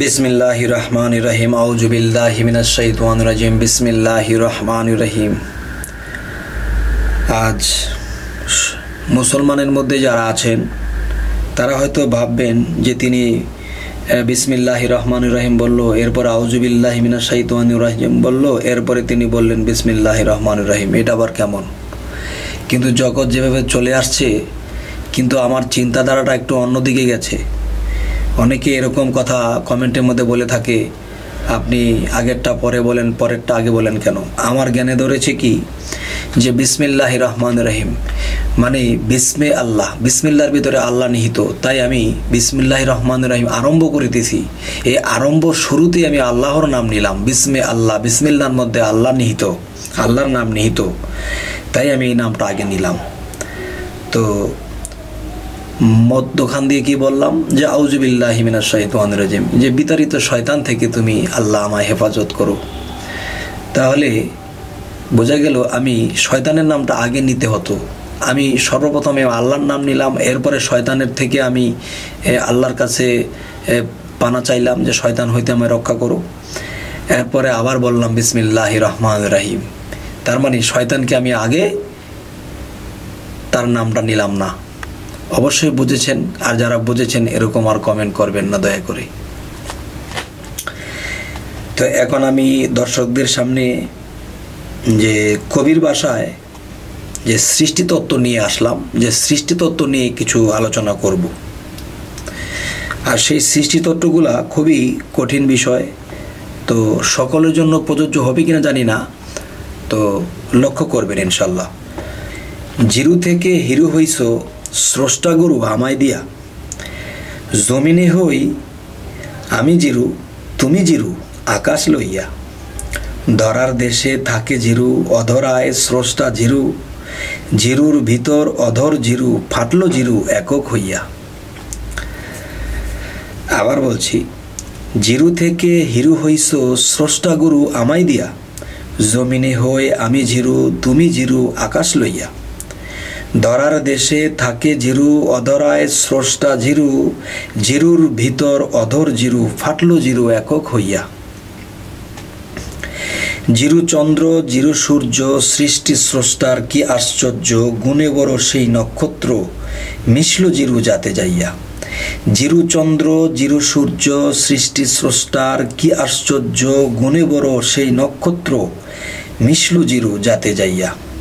বিসমিল্লাহ রহমান রহিম আউজুবিল্লাহ মিনাশাইতান রাজিম বিসমিল্লাহ রহমান রহিম আজ মুসলমানের মধ্যে যারা আছেন, তারা হয়তো ভাববেন যে তিনি বিসমিল্লাহ রহমান রহিম বলল, এরপর আউজুবিল্লাহ মিনাশাইতান রাহিম বলল, এরপরে তিনি বললেন বিসমিল্লাহ রহমান রহিম এটা আবার কেমন? কিন্তু জগৎ যেভাবে চলে আসছে, কিন্তু আমার চিন্তাধারাটা একটু অন্যদিকে গেছে। অনেকে এরকম কথা কমেন্টের মধ্যে বলে থাকে, আপনি আগেরটা পরে বলেন, পরেরটা আগে বলেন কেন? আমার জ্ঞানে ধরেছে কি, যে বিসমিল্লাহ রহমান রহিম মানে বিসমে আল্লাহ, বিসমিল্লার ভিতরে আল্লাহ নিহিত। তাই আমি বিসমিল্লাহ রহমান রহিম আরম্ভ করিতেছি। এই আরম্ভ শুরুতে আমি আল্লাহর নাম নিলাম, বিসমে আল্লাহ, বিসমিল্লার মধ্যে আল্লাহ নিহিত, আল্লাহর নাম নিহিত। তাই আমি এই নামটা আগে নিলাম। তো মধ্যখান দিয়ে কি বললাম? যে আউজুবিল্লাহ হিমিনা শৈতান রাজিম। যে বিতাড়িত শয়তান থেকে তুমি আল্লাহ আমায় হেফাজত করো। তাহলে বোঝা গেল আমি শয়তানের নামটা আগে নিতে হতো। আমি সর্বপ্রথমে আল্লাহর নাম নিলাম, এরপরে শয়তানের থেকে আমি আল্লাহর কাছে পানা চাইলাম যে শয়তান হইতে আমায় রক্ষা করো। এরপরে আবার বললাম বিসমিল্লাহ রহমান রাহিম। তার মানে শয়তানকে আমি আগে তার নামটা নিলাম না। অবশ্যই বুঝেছেন, আর যারা বুঝেছেন এরকম আর কমেন্ট করবেন না দয়া করে। তো এখন আমি দর্শকদের সামনে যে কবির ভাষায় যে সৃষ্টিতত্ত্ব নিয়ে আসলাম, যে সৃষ্টিতত্ত্ব নিয়ে কিছু আলোচনা করব। আর সেই সৃষ্টিতত্ত্বগুলা খুবই কঠিন বিষয়, তো সকলের জন্য প্রযোজ্য হবে কিনা জানি না, তো লক্ষ্য করবেন ইনশাল্লাহ। জিরু থেকে হিরু হইস স্রষ্টা গুরু আমায় দিয়া, জমিনে হই আমি জিরু, তুমি জিরু, আকাশ লইয়া। ধরার দেশে থাকে জিরু, অধরায় স্রষ্টা জিরু, জিরুর ভিতর অধর জিরু, ফাটলো জিরু একক হইয়া। আবার বলছি, জিরু থেকে হিরু হইস স্রষ্টা গুরু আমায় দিয়া, জমিনে হই আমি জিরু, তুমি জিরু, আকাশ লইয়া। ধরার দেশে থাকে জিরু অধরায় স্রষ্টা জিরু, জিরুর ভিতর অধর জিরু, ফাটলো জিরু একক হইয়া। জিরু চন্দ্র, জিরু সূর্য, সৃষ্টি স্রষ্টার কি আশ্চর্য, গুণে বড় সেই নক্ষত্র, মিশল জিরু যাতে যাইয়া। জিরু চন্দ্র, জিরু সূর্য, সৃষ্টি স্রষ্টার কি আশ্চর্য, গুণে বড় সেই নক্ষত্র, মিশলু জিরু যাতে যাইয়া।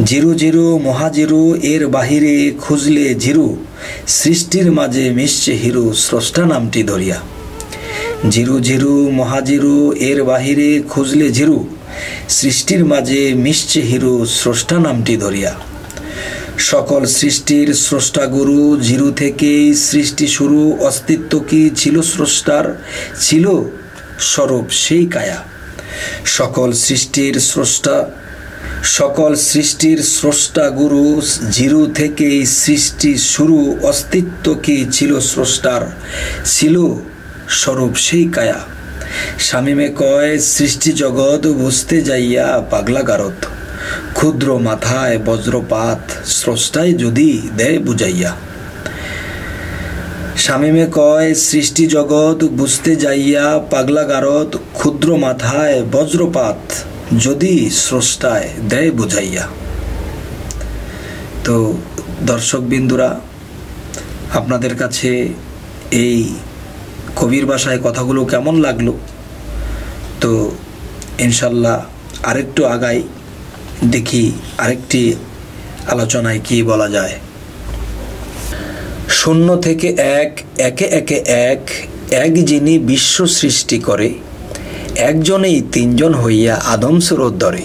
জিরু জিরু, মহাজিরু, এর বাহিরে খুঁজলে জিরু, সৃষ্টির মাঝে মিশছে হিরু, স্রষ্টা নামটি ধরিয়া। জিরু জিরু, মহাজিরু, এর বাহিরে খুঁজলে জিরু, সৃষ্টির মাঝে মিশছে হিরু, স্রষ্টা নামটি ধরিয়া। সকল সৃষ্টির স্রষ্টা গুরু, জিরু থেকেই সৃষ্টি শুরু, অস্তিত্ব কি ছিল স্রষ্টার? ছিল স্বরূপ সেই কায়া। সকল সৃষ্টির স্রষ্টা সকল সৃষ্টির স্রষ্টা গুরু জিরু থেকেই সৃষ্টি শুরু, অস্তিত্ব কি ছিল স্রষ্টার? ছিল স্বরূপ সেই কায়া। স্বামীমে কয়, সৃষ্টি জগৎ বুঝতে যাইয়া পাগলা গারত ক্ষুদ্র মাথায় বজ্রপাত স্রষ্টায় যদি দেয় বুঝাইয়া। স্বামীমে কয়, সৃষ্টি জগৎ বুঝতে যাইয়া পাগলা গারত ক্ষুদ্র মাথায় বজ্রপাত যদি স্রষ্টায় দেয় বুঝাইয়া। তো দর্শক বিন্দুরা, আপনাদের কাছে এই কবির ভাষায় কথাগুলো কেমন লাগল? তো ইনশাল্লাহ আরেকটু আগাই, দেখি আরেকটি আলোচনায় কি বলা যায়। শূন্য থেকে এক, একে একে এক এক যিনি বিশ্ব সৃষ্টি করে একজনেই তিনজন হইয়া আদম সুরোদ্দরে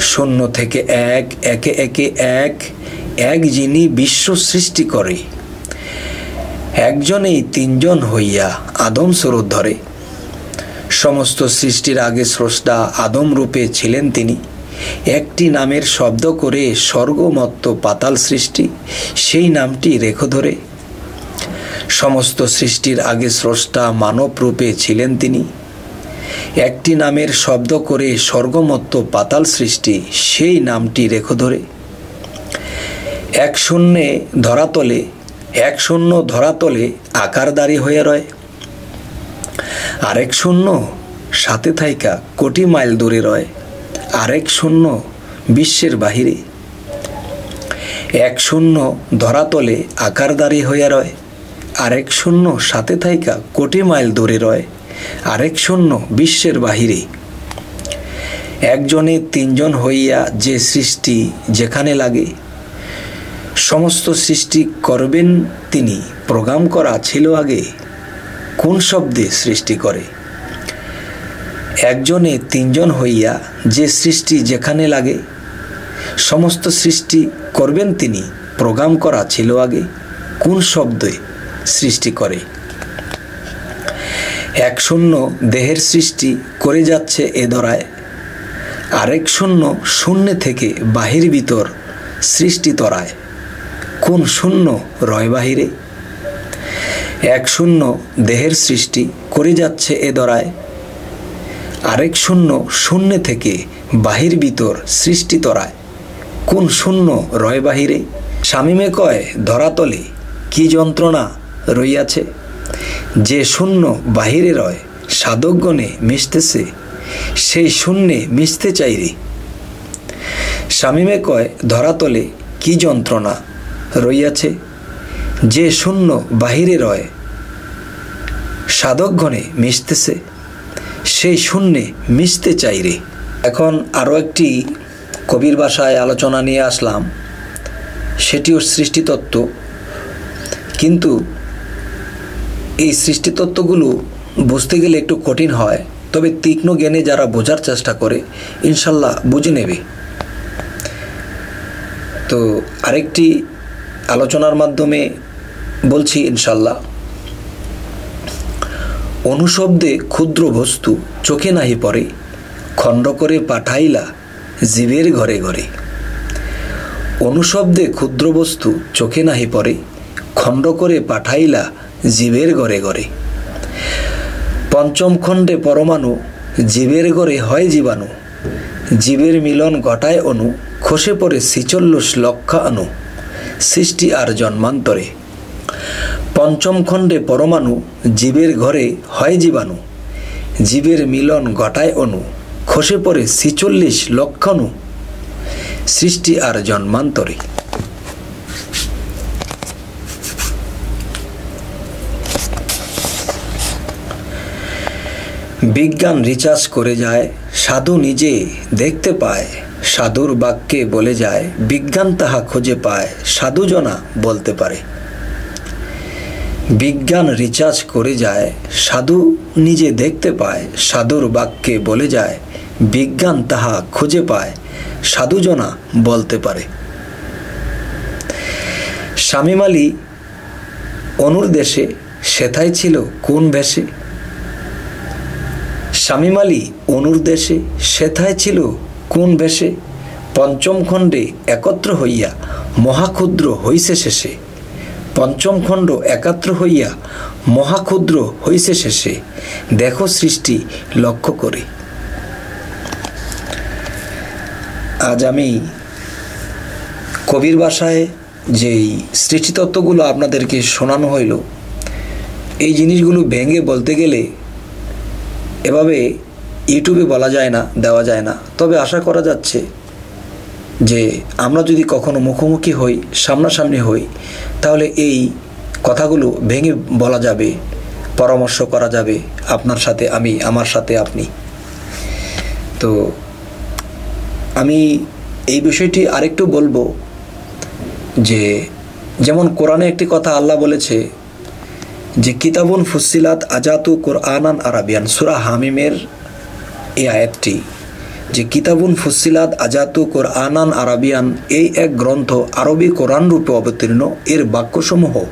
শূন্য থেকে এক, একে একে এক এক যিনি বিশ্ব সৃষ্টি করে। একজনেই তিনজন হইয়া আদম স্বরূপ ধরে। সমস্ত সৃষ্টির আগে স্রষ্টা আদম রূপে ছিলেন তিনি। একটি নামের শব্দ করে স্বর্গমত্ত পাতাল সৃষ্টি, সেই নামটি রেখো ধরে। সমস্ত সৃষ্টির আগে স্রষ্টা মানব রূপে ছিলেন তিনি। একটি নামের শব্দ করে স্বর্গমত্ত পাতাল সৃষ্টি সেই নামটি রেখো ধরে। এক শূন্যে ধরাতলে, এক শূন্য ধরাতলে আকার দাঁড়ি হয়ে রয়। আরেক শূন্য সাথে থাইকা কোটি মাইল দূরে রয়। আরেক শূন্য বিশ্বের বাহিরে। এক শূন্য ধরাতলে আকারদারি হইয়া রয়। আরেক শূন্য সাথে থাইকা কোটি মাইল দূরে রয়। আরেক শূন্য বিশ্বের বাহিরে। একজনে তিনজন হইয়া যে সৃষ্টি যেখানে লাগে, সমস্ত সৃষ্টি করবেন তিনি। প্রোগ্রাম করা ছিল আগে, কোন শব্দে সৃষ্টি করে? একজনে তিনজন হইয়া যে সৃষ্টি যেখানে লাগে, সমস্ত সৃষ্টি করবেন তিনি। প্রোগ্রাম করা ছিল আগে, কোন শব্দে সৃষ্টি করে? এক শূন্য দেহের সৃষ্টি করে যাচ্ছে এ দরায় আরেক শূন্য শূন্য থেকে বাহির ভিতর সৃষ্টি তরায়। কোন শূন্য রয় বাহিরে? এক শূন্য দেহের সৃষ্টি করে যাচ্ছে এ দরায় আরেক শূন্য শূন্য থেকে বাহির ভিতর সৃষ্টি তরায়। কোন শূন্য রয় বাহিরে? স্বামীমে কয় ধরাতলে কি যন্ত্রণা রইয়াছে? যে শূন্য বাহিরে রয়, সাধকগণে মিশতেছে, সেই শূন্যে মিশতে চাইরে স্বামীমে কয় ধরাতলে কি যন্ত্রণা রইয়াছে? যে শূন্য বাহিরে রয়, সাধকগণে মিশতেছে, সেই শূন্যে মিশতে চাইরে এখন আরও একটি কবির ভাষায় আলোচনা নিয়ে আসলাম। সেটিও সৃষ্টিতত্ত্ব। কিন্তু এই সৃষ্টিতত্ত্বগুলো বুঝতে গেলে একটু কঠিন হয়, তবে তীক্ষ্ণ জ্ঞানে যারা বোঝার চেষ্টা করে, ইনশাল্লাহ বুঝে নেবে। তো আরেকটি আলোচনার মাধ্যমে বলছি, ইনশাল্লাহ। অনুশব্দে ক্ষুদ্র বস্তু চোখে নাহি পড়ে, খণ্ড করে পাঠাইলা জীবের ঘরে ঘরে। অনুশব্দে ক্ষুদ্র বস্তু চোখে নাহি পড়ে, খণ্ড করে পাঠাইলা জীবের ঘরে ঘরে পঞ্চম খণ্ডে পরমাণু জীবের ঘরে হয় জীবাণু। জীবের মিলন ঘটায় অনু খসে পড়ে ছিচল্লিশ লক্ষ অনু সৃষ্টি আর জন্মান্তরে। পঞ্চম খণ্ডে পরমাণু জীবের ঘরে হয় জীবাণু। জীবের মিলন ঘটায় অনু খসে পড়ে ছিচল্লিশ লক্ষণু সৃষ্টি আর জন্মান্তরে। বিজ্ঞান রিচার্জ করে যায়, সাধু নিজে দেখতে পায়, সাধুর বাক্যে বলে যায়, বিজ্ঞান তাহা খুঁজে পায়, সাধুজনা বলতে পারে। বিজ্ঞান রিচার্জ করে যায়, সাধু নিজে দেখতে পায়, সাধুর বাক্যে বলে যায়, বিজ্ঞান তাহা খুঁজে পায়, সাধুজনা বলতে পারে। শামিম অনুর দেশে, সেথায় ছিল কোন ভেসে শামিম আলী অনুর দেশে সেথায় ছিল কোন বেশে? পঞ্চম খণ্ডে একত্র হইয়া মহাক্ষুদ্র হইছে শেষে। পঞ্চম খণ্ড একাত্র হইয়া মহাক্ষুদ্র হইছে শেষে। দেখো সৃষ্টি লক্ষ্য করে। আজ আমি কবির ভাষায় যেই সৃষ্টিতত্ত্বগুলো আপনাদেরকে শোনানো হইল, এই জিনিসগুলো ভেঙে বলতে গেলে এভাবে ইউটিউবে বলা যায় না, দেওয়া যায় না। তবে আশা করা যাচ্ছে যে আমরা যদি কখনো মুখোমুখি হই, সামনাসামনি হই, তাহলে এই কথাগুলো ভেঙে বলা যাবে, পরামর্শ করা যাবে, আপনার সাথে আমি, আমার সাথে আপনি। তো আমি এই বিষয়টি আরেকটু বলব যে, যেমন কোরআনে একটি কথা আল্লাহ বলেছে যে কিতাবুন ফুসিলাত আজাতু কোরআনান আরাবিয়ান, সুরা হামিমের এই আয়াতটি, যে কিতাবুন ফুসিলাদ আজাতু কোরআনান আরাবিয়ান, এই এক গ্রন্থ আরবি কোরআন রূপে অবতীর্ণ, এর বাক্যসমূহ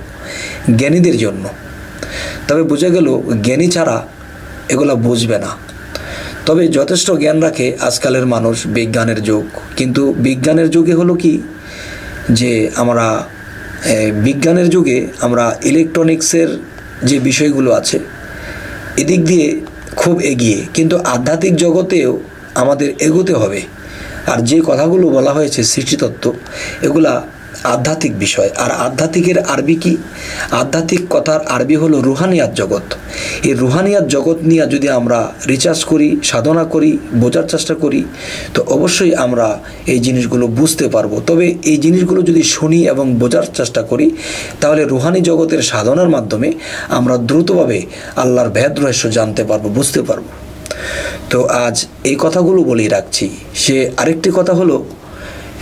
জ্ঞানীদের জন্য। তবে বুঝে গেল, জ্ঞানী ছাড়া এগুলা বুঝবে না। তবে যথেষ্ট জ্ঞান রাখে আজকালের মানুষ বিজ্ঞানের যুগ। কিন্তু বিজ্ঞানের যুগে হলো কি? যে আমরা বিজ্ঞানের যুগে আমরা ইলেকট্রনিক্সের যে বিষয়গুলো আছে, এদিক দিয়ে খুব এগিয়ে। কিন্তু আধ্যাত্মিক জগতেও আমাদের এগোতে হবে। আর যে কথাগুলো বলা হয়েছে সৃষ্টিতত্ত্ব, এগুলা আধ্যাত্মিক বিষয়। আর আধ্যাত্মিকের আরবি কি? আধ্যাত্মিক কথার আরবি হলো রুহানিয়াত জগৎ। এই রুহানিয়াত জগৎ নিয়ে যদি আমরা রিচার্জ করি, সাধনা করি, বোঝার চেষ্টা করি, তো অবশ্যই আমরা এই জিনিসগুলো বুঝতে পারব। তবে এই জিনিসগুলো যদি শুনি এবং বোঝার চেষ্টা করি, তাহলে রুহানি জগতের সাধনার মাধ্যমে আমরা দ্রুতভাবে আল্লাহর ভেদ রহস্য জানতে পারব, বুঝতে পারব। তো আজ এই কথাগুলো বলেই রাখছি। সে আরেকটি কথা হলো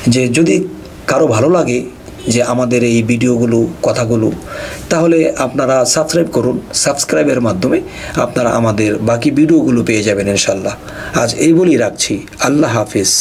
যে যদি কারও ভালো লাগে যে আমাদের এই ভিডিওগুলো, কথাগুলো, তাহলে আপনারা সাবস্ক্রাইব করুন। সাবস্ক্রাইবের মাধ্যমে আপনারা আমাদের বাকি ভিডিওগুলো পেয়ে যাবেন ইনশাল্লাহ আজ এই বলেই রাখছি। আল্লাহ হাফিজ।